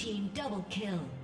team double kill.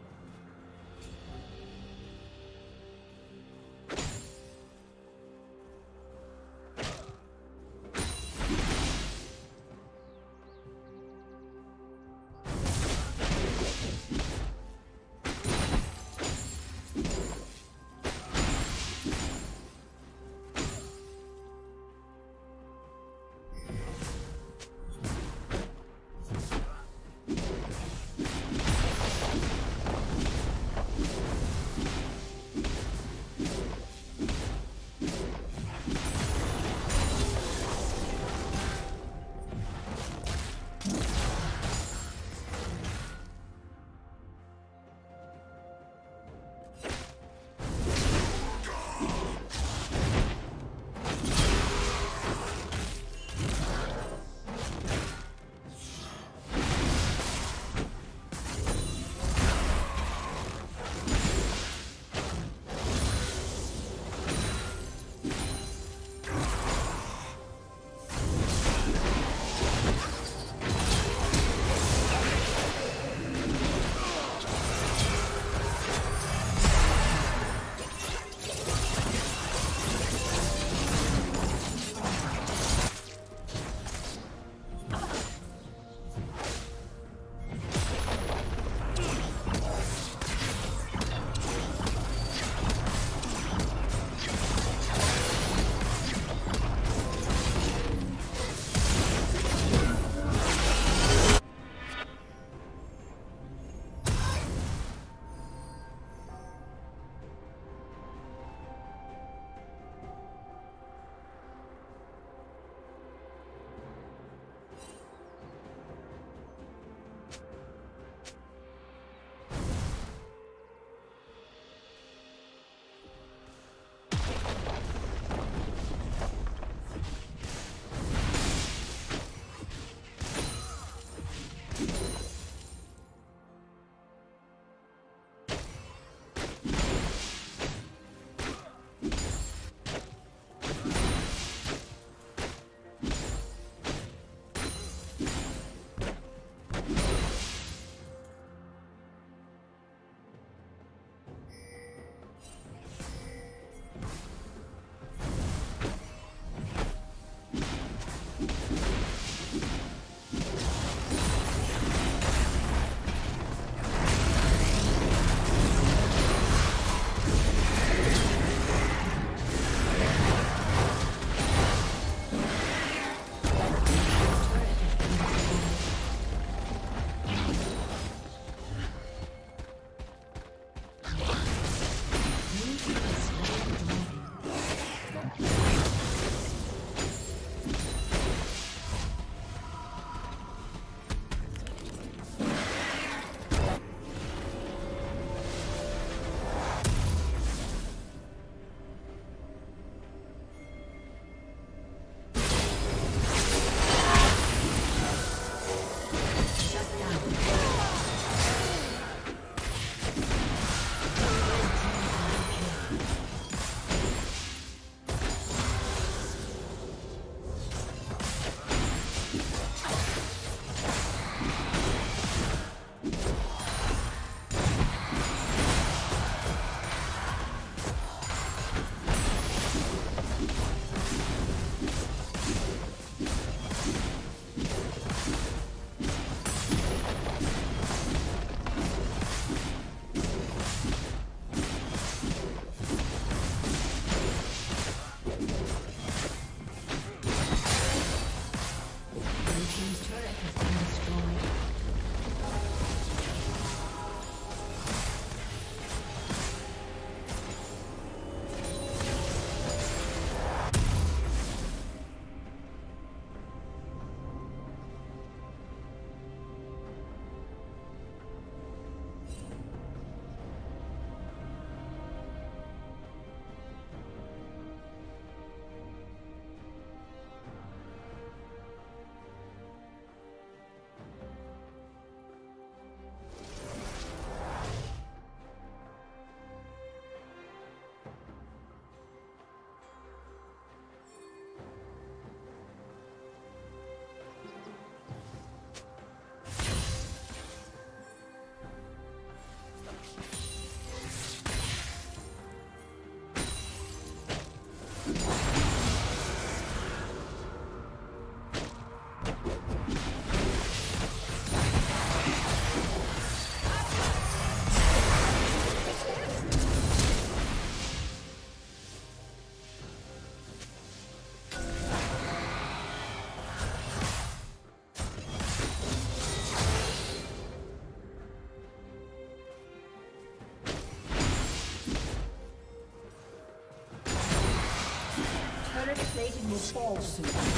Falso.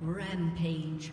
Rampage.